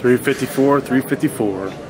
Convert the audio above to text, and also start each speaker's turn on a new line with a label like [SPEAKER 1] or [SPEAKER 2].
[SPEAKER 1] 354, 354.